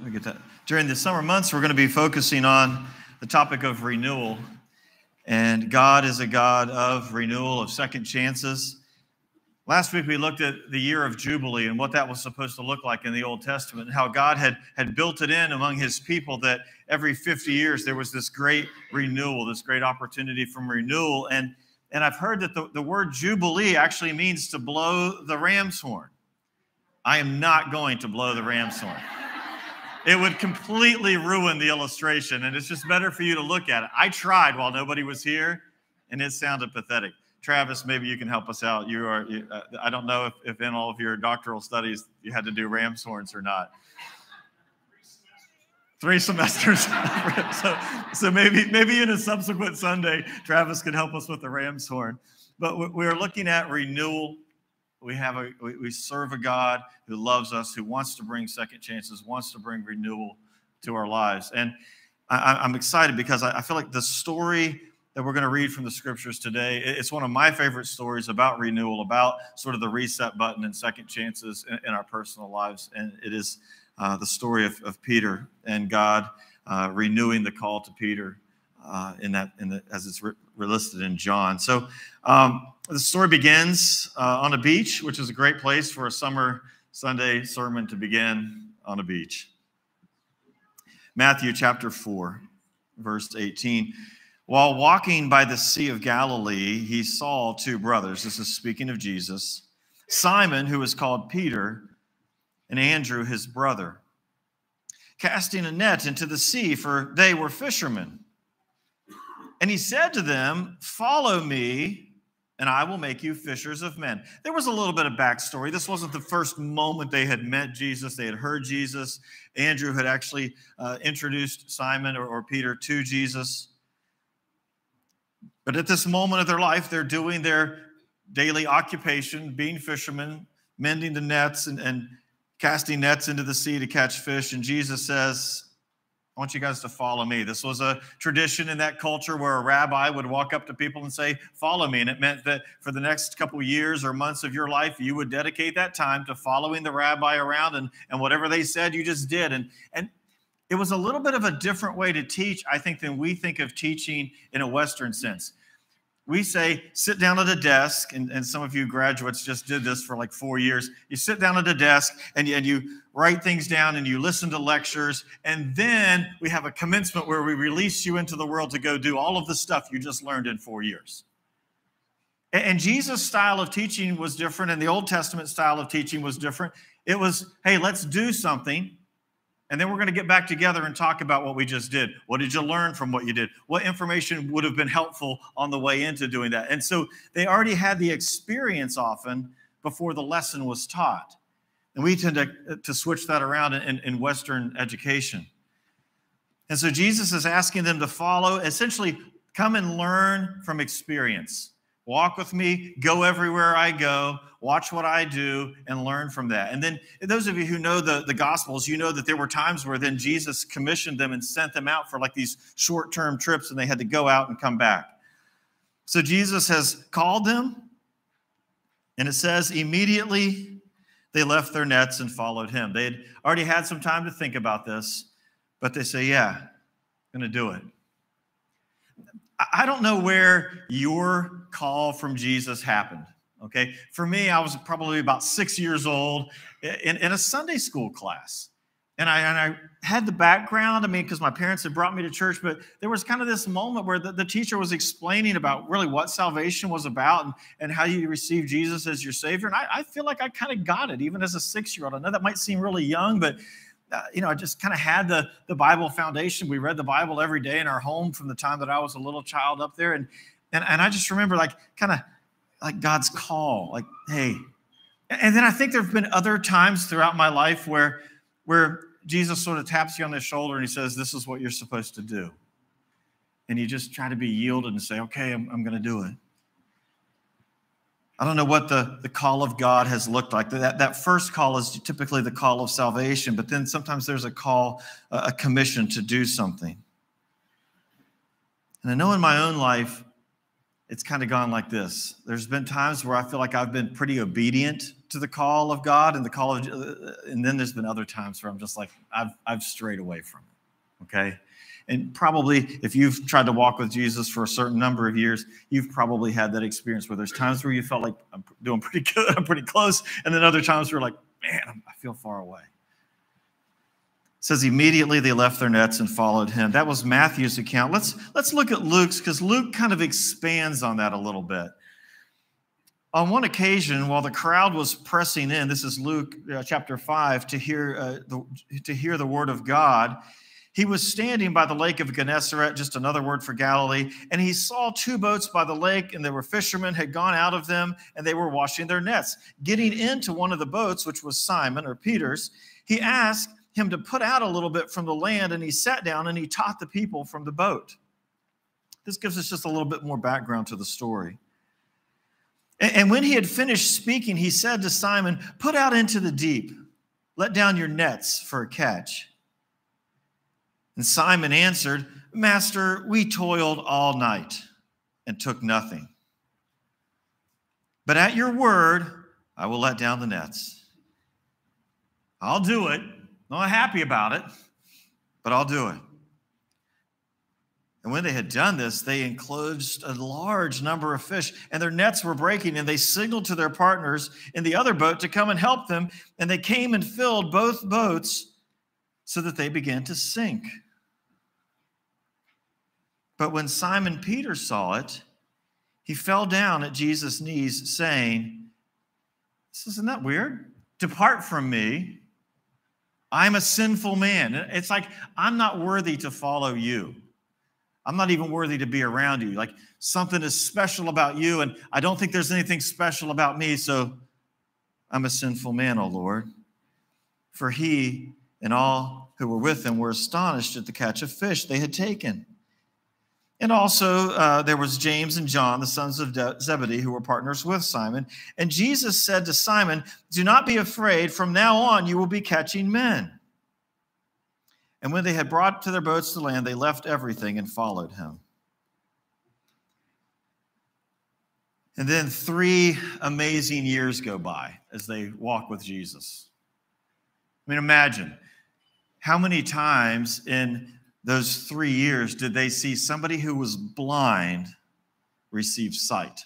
me get that. During the summer months, we're going to be focusing on the topic of renewal. And God is a God of renewal, of second chances. Last week, we looked at the year of Jubilee and what that was supposed to look like in the Old Testament, and how God had, had built it in among his people that every 50 years there was this great renewal, this great opportunity from renewal. And, and I've heard that the, the word Jubilee actually means to blow the ram's horn. I am not going to blow the ram's horn it would completely ruin the illustration. And it's just better for you to look at it. I tried while nobody was here, and it sounded pathetic. Travis, maybe you can help us out. You are, you, uh, I don't know if, if in all of your doctoral studies you had to do ram's horns or not. Three semesters. so, so maybe maybe in a subsequent Sunday, Travis could help us with the ram's horn. But we're looking at renewal we have a we serve a God who loves us, who wants to bring second chances, wants to bring renewal to our lives. And I, am excited because I, feel like the story that we're going to read from the scriptures today, it's one of my favorite stories about renewal, about sort of the reset button and second chances in, in our personal lives. And it is uh, the story of, of, Peter and God uh, renewing the call to Peter uh, in that, in the, as it's re- listed in John. So um, the story begins uh, on a beach, which is a great place for a summer Sunday sermon to begin on a beach. Matthew chapter 4, verse 18. While walking by the Sea of Galilee, he saw two brothers. This is speaking of Jesus Simon, who was called Peter, and Andrew, his brother, casting a net into the sea, for they were fishermen. And he said to them, Follow me, and I will make you fishers of men. There was a little bit of backstory. This wasn't the first moment they had met Jesus, they had heard Jesus. Andrew had actually uh, introduced Simon or, or Peter to Jesus. But at this moment of their life, they're doing their daily occupation, being fishermen, mending the nets and, and casting nets into the sea to catch fish. And Jesus says, I want you guys to follow me. This was a tradition in that culture where a rabbi would walk up to people and say, Follow me. And it meant that for the next couple years or months of your life, you would dedicate that time to following the rabbi around and, and whatever they said, you just did. And, and it was a little bit of a different way to teach, I think, than we think of teaching in a Western sense we say sit down at a desk and, and some of you graduates just did this for like four years. You sit down at a desk and, and you write things down and you listen to lectures and then we have a commencement where we release you into the world to go do all of the stuff you just learned in four years. And, and jesus style of teaching was different and the old testament style of teaching was different. It was hey let's do something and then we're going to get back together and talk about what we just did. What did you learn from what you did? What information would have been helpful on the way into doing that? And so they already had the experience often before the lesson was taught. And we tend to, to switch that around in, in Western education. And so Jesus is asking them to follow, essentially, come and learn from experience. Walk with me, go everywhere I go, watch what I do, and learn from that. And then, those of you who know the, the Gospels, you know that there were times where then Jesus commissioned them and sent them out for like these short term trips, and they had to go out and come back. So Jesus has called them, and it says, immediately they left their nets and followed him. They had already had some time to think about this, but they say, Yeah, going to do it. I don't know where your call from Jesus happened. Okay. For me, I was probably about six years old in, in a Sunday school class. And I, and I had the background, I mean, because my parents had brought me to church, but there was kind of this moment where the, the teacher was explaining about really what salvation was about and, and how you receive Jesus as your Savior. And I, I feel like I kind of got it, even as a six year old. I know that might seem really young, but uh, you know, I just kind of had the, the Bible foundation. We read the Bible every day in our home from the time that I was a little child up there. And, and, and I just remember like kind of like God's call, like, hey. And then I think there have been other times throughout my life where, where Jesus sort of taps you on the shoulder and he says, this is what you're supposed to do. And you just try to be yielded and say, okay, I'm, I'm going to do it. I don't know what the, the call of God has looked like. That, that first call is typically the call of salvation, but then sometimes there's a call, a commission to do something. And I know in my own life, it's kind of gone like this. There's been times where I feel like I've been pretty obedient to the call of God and the call of, uh, and then there's been other times where I'm just like, I've, I've strayed away from it. Okay. And probably if you've tried to walk with Jesus for a certain number of years, you've probably had that experience where there's times where you felt like I'm doing pretty good, I'm pretty close. And then other times where like, man, I feel far away. Says immediately they left their nets and followed him. That was Matthew's account. Let's let's look at Luke's because Luke kind of expands on that a little bit. On one occasion, while the crowd was pressing in, this is Luke uh, chapter five, to hear uh, the, to hear the word of God, he was standing by the lake of Gennesaret, just another word for Galilee, and he saw two boats by the lake, and there were fishermen had gone out of them, and they were washing their nets. Getting into one of the boats, which was Simon or Peter's, he asked him to put out a little bit from the land, and he sat down and he taught the people from the boat. This gives us just a little bit more background to the story. And when he had finished speaking, he said to Simon, Put out into the deep, let down your nets for a catch. And Simon answered, Master, we toiled all night and took nothing. But at your word, I will let down the nets. I'll do it. Not happy about it, but I'll do it. And when they had done this, they enclosed a large number of fish, and their nets were breaking. And they signaled to their partners in the other boat to come and help them. And they came and filled both boats so that they began to sink. But when Simon Peter saw it, he fell down at Jesus' knees, saying, Isn't that weird? Depart from me, I'm a sinful man. It's like, I'm not worthy to follow you. I'm not even worthy to be around you. Like, something is special about you, and I don't think there's anything special about me, so I'm a sinful man, O Lord. For he and all who were with him were astonished at the catch of fish they had taken. And also, uh, there was James and John, the sons of Zebedee, who were partners with Simon. And Jesus said to Simon, Do not be afraid. From now on, you will be catching men. And when they had brought to their boats to land, they left everything and followed him. And then three amazing years go by as they walk with Jesus. I mean, imagine how many times in those three years did they see somebody who was blind receive sight?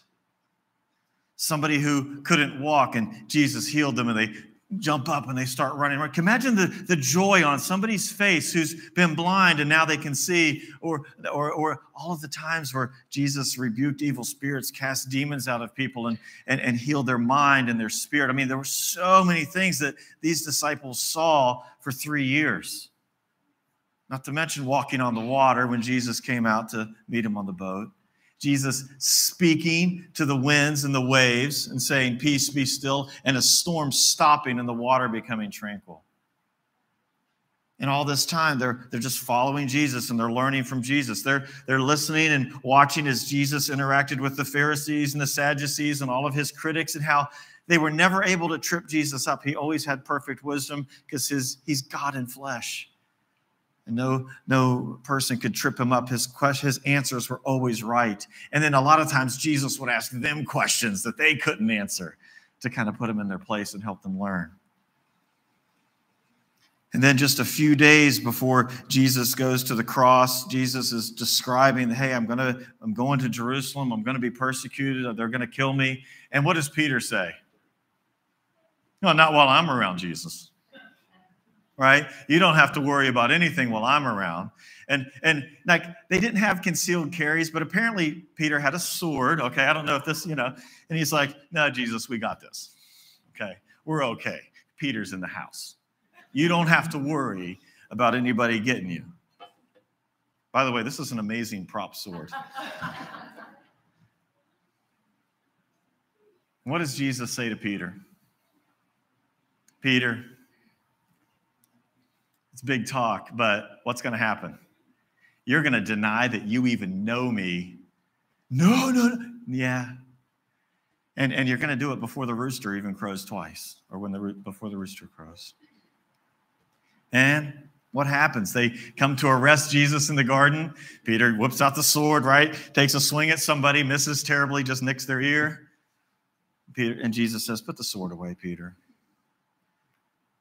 Somebody who couldn't walk and Jesus healed them and they jump up and they start running. Imagine the, the joy on somebody's face who's been blind and now they can see, or, or, or all of the times where Jesus rebuked evil spirits, cast demons out of people, and, and, and healed their mind and their spirit. I mean, there were so many things that these disciples saw for three years. Not to mention walking on the water when Jesus came out to meet him on the boat. Jesus speaking to the winds and the waves and saying, Peace be still, and a storm stopping and the water becoming tranquil. And all this time, they're, they're just following Jesus and they're learning from Jesus. They're, they're listening and watching as Jesus interacted with the Pharisees and the Sadducees and all of his critics and how they were never able to trip Jesus up. He always had perfect wisdom because his, he's God in flesh and no no person could trip him up. His question his answers were always right. And then a lot of times jesus would ask them questions that they couldn't answer to kind of put them in their place and help them learn. And then just a few days before jesus goes to the cross jesus is describing hey i'm gonna i'm going to jerusalem. I'm going to be persecuted. They're going to kill me. And what does peter say? No not while i'm around jesus right? You don't have to worry about anything while I'm around. And and like they didn't have concealed carries, but apparently Peter had a sword. Okay, I don't know if this, you know, and he's like, "No, Jesus, we got this. Okay, we're okay. Peter's in the house. You don't have to worry about anybody getting you." By the way, this is an amazing prop sword. what does Jesus say to Peter? Peter, it's big talk, but what's going to happen? You're going to deny that you even know me. No, no, no. Yeah. And, and you're going to do it before the rooster even crows twice or when the before the rooster crows. And What happens? They come to arrest Jesus in the garden. Peter whips out the sword, right? Takes a swing at somebody, misses terribly, just nicks their ear. Peter and Jesus says, "Put the sword away, Peter."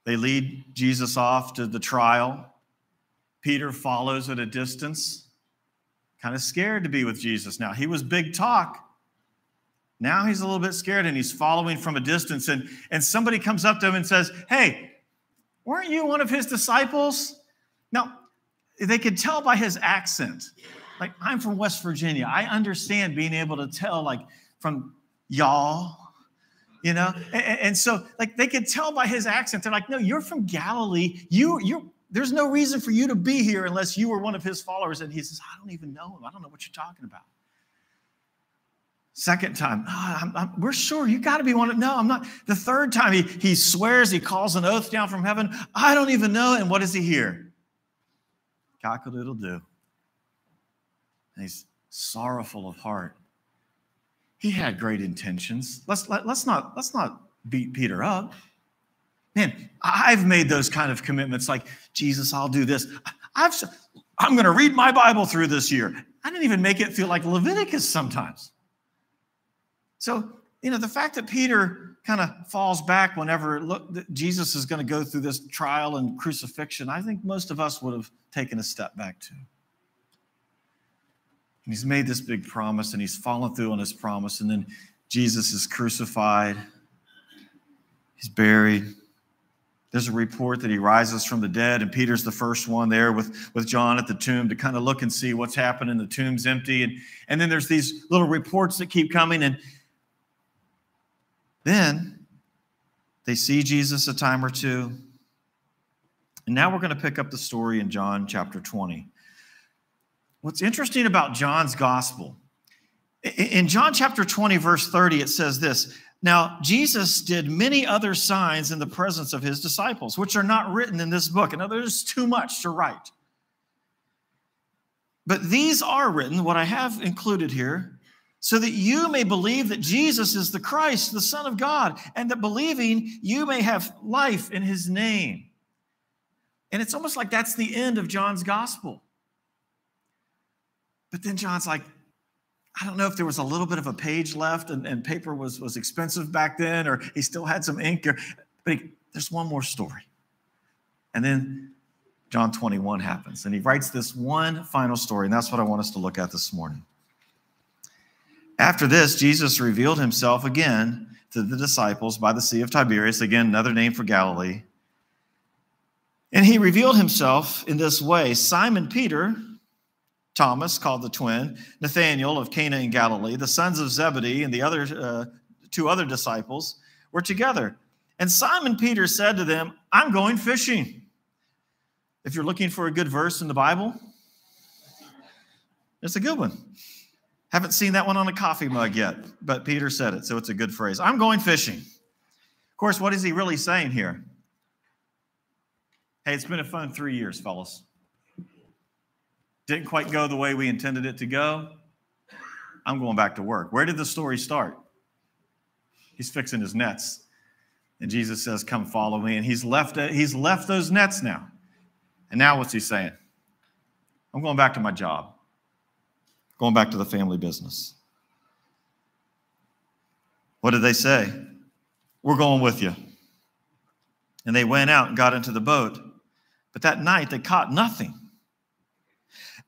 They lead Jesus off to the trial. Peter follows at a distance, kind of scared to be with Jesus now. He was big talk. Now he's a little bit scared and he's following from a distance. And, and somebody comes up to him and says, Hey, weren't you one of his disciples? Now, they could tell by his accent. Like, I'm from West Virginia. I understand being able to tell, like, from y'all, you know? And, and so, like, they could tell by his accent. They're like, No, you're from Galilee. You, you're, there's no reason for you to be here unless you were one of his followers. And he says, I don't even know him. I don't know what you're talking about. Second time, oh, I'm, I'm, we're sure you got to be one of, no, I'm not. The third time, he, he swears, he calls an oath down from heaven. I don't even know. And what does he hear? Cockle doodle do. And he's sorrowful of heart. He had great intentions. Let's, let, let's, not, let's not beat Peter up. Man, I've made those kind of commitments like, Jesus, I'll do this. I've, I'm going to read my Bible through this year. I didn't even make it feel like Leviticus sometimes. So, you know, the fact that Peter kind of falls back whenever look, Jesus is going to go through this trial and crucifixion, I think most of us would have taken a step back too. And he's made this big promise and he's fallen through on his promise. And then Jesus is crucified, he's buried. There's a report that he rises from the dead, and Peter's the first one there with, with John at the tomb to kind of look and see what's happening. The tomb's empty. And, and then there's these little reports that keep coming. And then they see Jesus a time or two. And now we're going to pick up the story in John chapter 20. What's interesting about John's gospel, in John chapter 20, verse 30, it says this Now, Jesus did many other signs in the presence of his disciples, which are not written in this book. In other words, too much to write. But these are written, what I have included here, so that you may believe that Jesus is the Christ, the Son of God, and that believing you may have life in his name. And it's almost like that's the end of John's gospel. But then John's like, I don't know if there was a little bit of a page left and, and paper was, was expensive back then, or he still had some ink, or, but he, there's one more story. And then John 21 happens, and he writes this one final story, and that's what I want us to look at this morning. After this, Jesus revealed himself again to the disciples by the Sea of Tiberias, again, another name for Galilee. And he revealed himself in this way Simon Peter, Thomas, called the twin, Nathanael of Cana in Galilee, the sons of Zebedee, and the other uh, two other disciples were together. And Simon Peter said to them, I'm going fishing. If you're looking for a good verse in the Bible, it's a good one. Haven't seen that one on a coffee mug yet, but Peter said it, so it's a good phrase. I'm going fishing. Of course, what is he really saying here? Hey, it's been a fun three years, fellas. Didn't quite go the way we intended it to go. I'm going back to work. Where did the story start? He's fixing his nets. And Jesus says, Come follow me. And he's left, he's left those nets now. And now what's he saying? I'm going back to my job going back to the family business. What did they say? We're going with you. And they went out and got into the boat. But that night they caught nothing.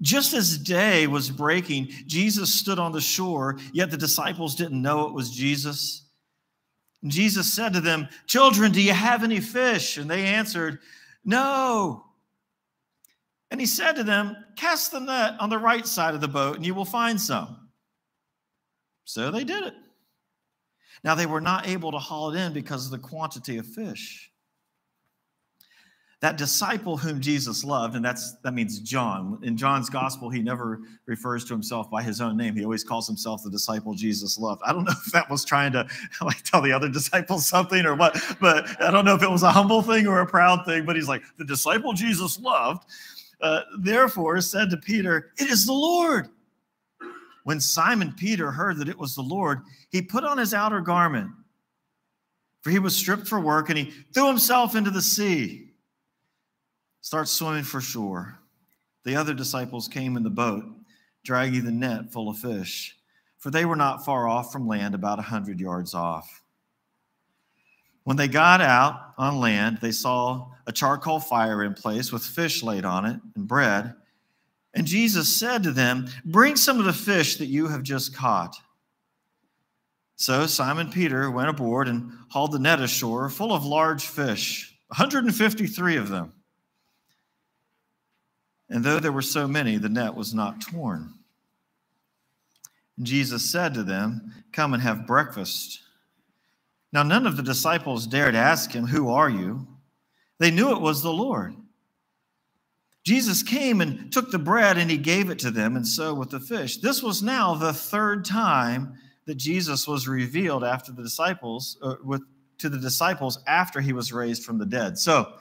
Just as day was breaking, Jesus stood on the shore, yet the disciples didn't know it was Jesus. And Jesus said to them, Children, do you have any fish? And they answered, No. And he said to them, Cast the net on the right side of the boat, and you will find some. So they did it. Now they were not able to haul it in because of the quantity of fish. That disciple whom Jesus loved, and that's that means John. In John's gospel, he never refers to himself by his own name. He always calls himself the disciple Jesus loved. I don't know if that was trying to like tell the other disciples something or what, but I don't know if it was a humble thing or a proud thing, but he's like, the disciple Jesus loved. Uh, therefore said to Peter, It is the Lord. When Simon Peter heard that it was the Lord, he put on his outer garment, for he was stripped for work, and he threw himself into the sea. Start swimming for shore. The other disciples came in the boat, dragging the net full of fish, for they were not far off from land, about a hundred yards off. When they got out on land, they saw a charcoal fire in place with fish laid on it and bread. And Jesus said to them, Bring some of the fish that you have just caught. So Simon Peter went aboard and hauled the net ashore full of large fish, 153 of them. And though there were so many, the net was not torn. And Jesus said to them, Come and have breakfast. Now, none of the disciples dared ask him, Who are you? They knew it was the Lord. Jesus came and took the bread and he gave it to them, and so with the fish. This was now the third time that Jesus was revealed after the disciples, uh, with, to the disciples after he was raised from the dead. So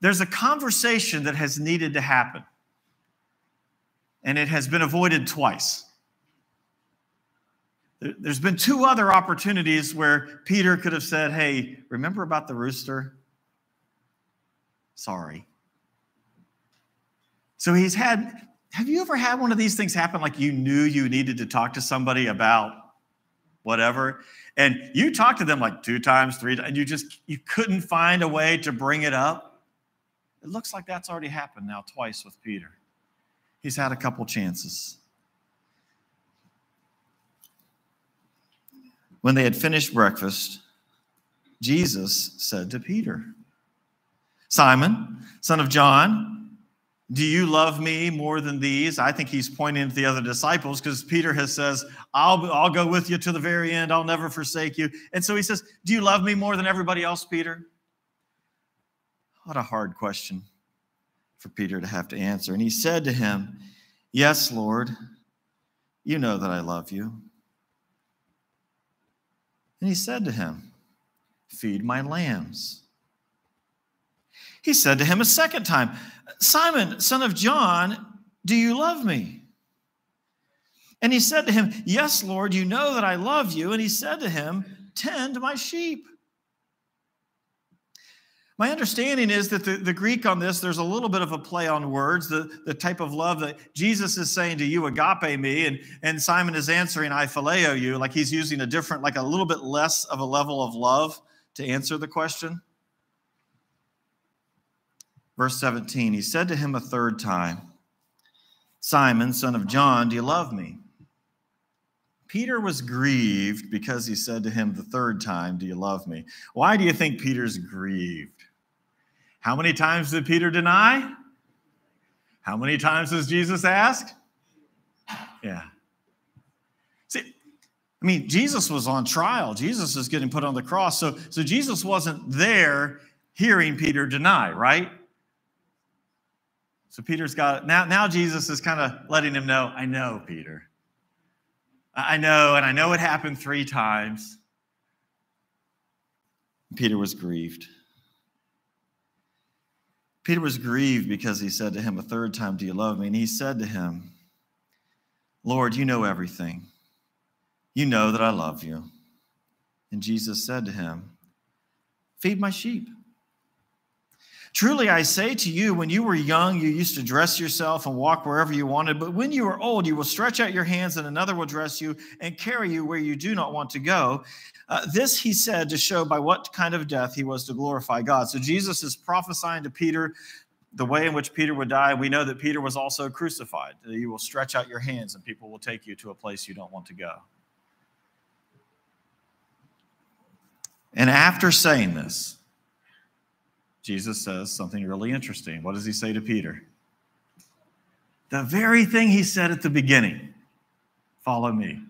there's a conversation that has needed to happen, and it has been avoided twice. There's been two other opportunities where Peter could have said, Hey, remember about the rooster? Sorry. So he's had, have you ever had one of these things happen like you knew you needed to talk to somebody about whatever? And you talked to them like two times, three times, and you just you couldn't find a way to bring it up. It looks like that's already happened now twice with Peter. He's had a couple chances. When they had finished breakfast, Jesus said to Peter, Simon, son of John, do you love me more than these? I think he's pointing to the other disciples because Peter has says, I'll, I'll go with you to the very end. I'll never forsake you. And so he says, Do you love me more than everybody else, Peter? What a hard question for Peter to have to answer. And he said to him, Yes, Lord, you know that I love you. And he said to him, Feed my lambs. He said to him a second time, Simon, son of John, do you love me? And he said to him, Yes, Lord, you know that I love you. And he said to him, Tend my sheep. My understanding is that the, the Greek on this, there's a little bit of a play on words, the, the type of love that Jesus is saying to you, agape me, and, and Simon is answering, I phileo you, like he's using a different, like a little bit less of a level of love to answer the question. Verse 17, he said to him a third time, Simon, son of John, do you love me? Peter was grieved because he said to him the third time, Do you love me? Why do you think Peter's grieved? How many times did Peter deny? How many times does Jesus ask? Yeah. See, I mean, Jesus was on trial. Jesus is getting put on the cross. So, so Jesus wasn't there hearing Peter deny, right? So Peter's got now. Now Jesus is kind of letting him know, I know, Peter. I know, and I know it happened three times. Peter was grieved. Peter was grieved because he said to him a third time, Do you love me? And he said to him, Lord, you know everything. You know that I love you. And Jesus said to him, Feed my sheep. Truly, I say to you, when you were young, you used to dress yourself and walk wherever you wanted. But when you are old, you will stretch out your hands, and another will dress you and carry you where you do not want to go. Uh, this he said to show by what kind of death he was to glorify God. So Jesus is prophesying to Peter the way in which Peter would die. We know that Peter was also crucified. You will stretch out your hands, and people will take you to a place you don't want to go. And after saying this, Jesus says something really interesting. What does he say to Peter? The very thing he said at the beginning follow me.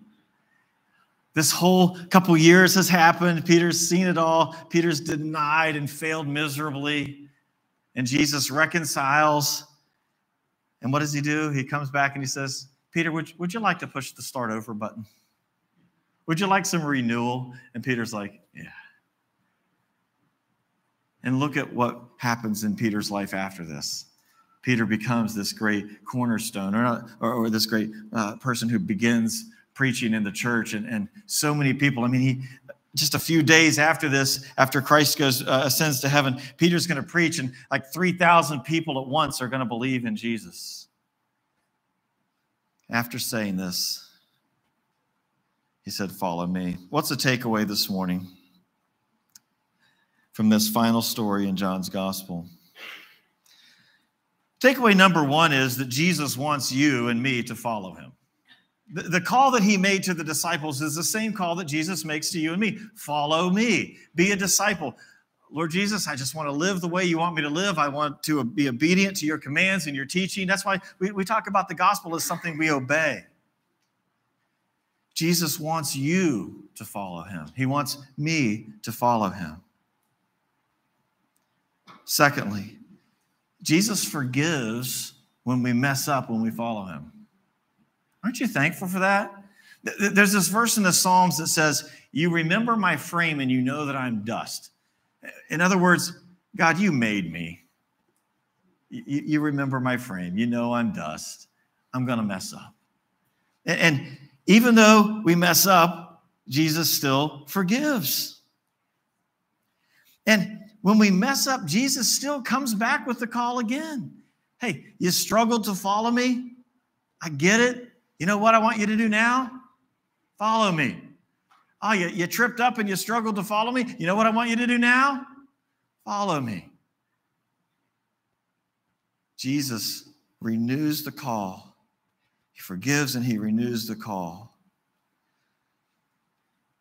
This whole couple years has happened. Peter's seen it all. Peter's denied and failed miserably. And Jesus reconciles. And what does he do? He comes back and he says, Peter, would, would you like to push the start over button? Would you like some renewal? And Peter's like. And look at what happens in Peter's life after this. Peter becomes this great cornerstone or, or, or this great uh, person who begins preaching in the church. And, and so many people, I mean, he, just a few days after this, after Christ goes uh, ascends to heaven, Peter's going to preach, and like 3,000 people at once are going to believe in Jesus. After saying this, he said, Follow me. What's the takeaway this morning from this final story in John's gospel? Takeaway number one is that Jesus wants you and me to follow him. The, call that he made to the disciples is the same call that Jesus makes to you and me follow me, be a disciple. Lord Jesus, I just want to live the way you want me to live. I want to be obedient to your commands and your teaching. That's why we, we talk about the gospel as something we obey. Jesus wants you to follow him, he wants me to follow him. Secondly, Jesus forgives when we mess up when we follow him. Aren't you thankful for that? There's this verse in the Psalms that says, You remember my frame and you know that I'm dust. In other words, God, you made me. You, remember my frame. You know I'm dust. I'm going to mess up. And even though we mess up, Jesus still forgives. And when we mess up, Jesus still comes back with the call again. Hey, you struggled to follow me? I get it. You know what I want you to do now? Follow me. Oh, you, you tripped up and you struggled to follow me? You know what I want you to do now? Follow me. Jesus renews the call. He forgives and he renews the call.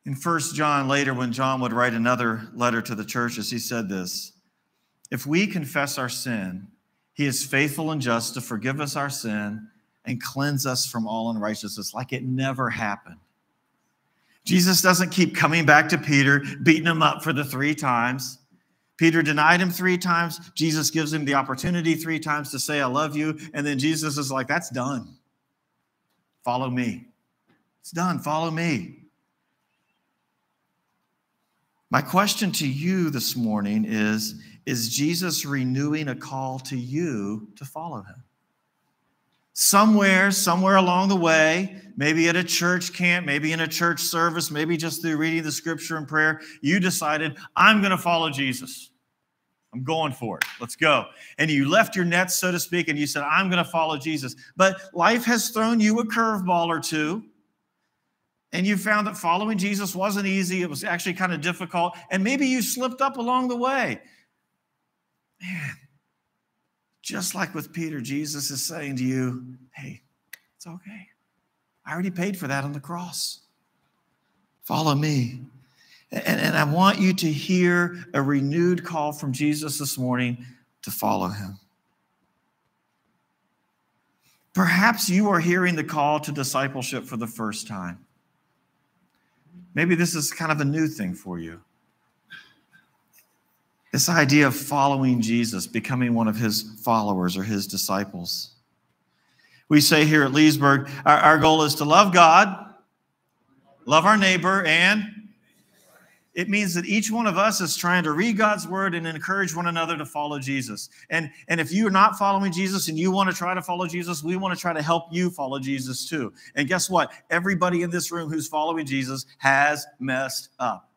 In First John, later, when John would write another letter to the churches, he said this If we confess our sin, he is faithful and just to forgive us our sin and cleanse us from all unrighteousness, like it never happened. Jesus doesn't keep coming back to Peter, beating him up for the three times. Peter denied him three times. Jesus gives him the opportunity three times to say, I love you. And then Jesus is like, That's done. Follow me. It's done. Follow me. My question to you this morning is Is Jesus renewing a call to you to follow him? Somewhere, somewhere along the way, maybe at a church camp, maybe in a church service, maybe just through reading the scripture and prayer, you decided, I'm going to follow Jesus. I'm going for it. Let's go. And you left your nets, so to speak, and you said, I'm going to follow Jesus. But life has thrown you a curveball or two and you found that following Jesus wasn't easy, it was actually kind of difficult, and maybe you slipped up along the way. Man, just like with Peter, Jesus is saying to you, hey, it's okay. I already paid for that on the cross. Follow me. And, and I want you to hear a renewed call from Jesus this morning to follow him. Perhaps you are hearing the call to discipleship for the first time. Maybe this is kind of a new thing for you. This idea of following Jesus, becoming one of his followers or his disciples. We say here at Leesburg, our, our goal is to love God, love our neighbor, and it means that each one of us is trying to read God's word and encourage one another to follow Jesus. And, and if you're not following Jesus and you want to try to follow Jesus, we want to try to help you follow Jesus too. And guess what? Everybody in this room who's following Jesus has messed up.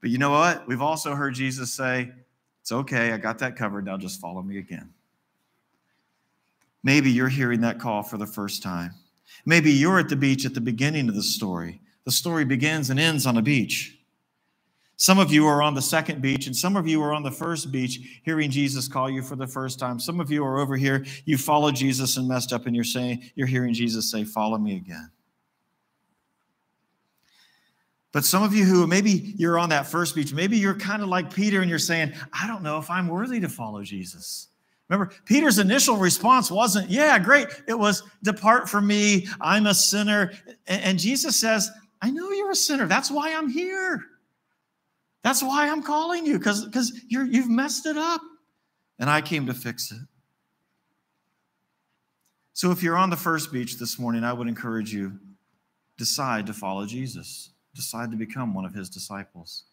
But you know what? We've also heard Jesus say, It's okay, I got that covered. Now just follow me again. Maybe you're hearing that call for the first time. Maybe you're at the beach at the beginning of the story. The story begins and ends on a beach. Some of you are on the second beach, and some of you are on the first beach hearing Jesus call you for the first time. Some of you are over here, you followed Jesus and messed up, and you're saying, you're hearing Jesus say, Follow me again. But some of you who maybe you're on that first beach, maybe you're kind of like Peter and you're saying, I don't know if I'm worthy to follow Jesus. Remember, Peter's initial response wasn't, Yeah, great. It was, Depart from me. I'm a sinner. And Jesus says, I know you're a sinner. That's why I'm here. That's why I'm calling you, because because you've messed it up. And I came to fix it. So if you're on the first beach this morning, I would encourage you decide to follow Jesus. Decide to become one of his disciples.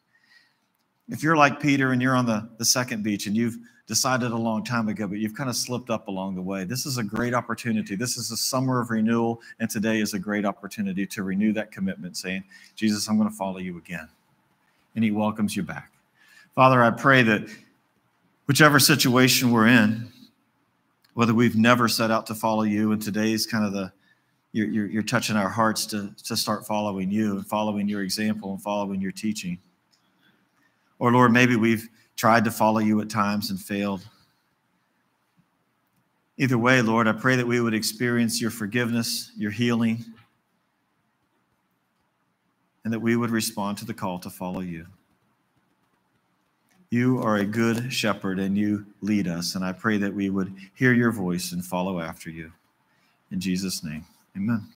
If you're like Peter and you're on the, the second beach and you've decided a long time ago, but you've kind of slipped up along the way, this is a great opportunity. This is a summer of renewal, and today is a great opportunity to renew that commitment, saying, Jesus, I'm going to follow you again. And He welcomes you back. Father, I pray that whichever situation we're in, whether we've never set out to follow you, and today's kind of the you're, you're, you're touching our hearts to, to start following you and following your example and following your teaching. Or Lord, maybe we've tried to follow you at times and failed. Either way, Lord, I pray that we would experience your forgiveness, your healing, and that we would respond to the call to follow you. You are a good shepherd and you lead us, and I pray that we would hear your voice and follow after you. In Jesus' name, amen.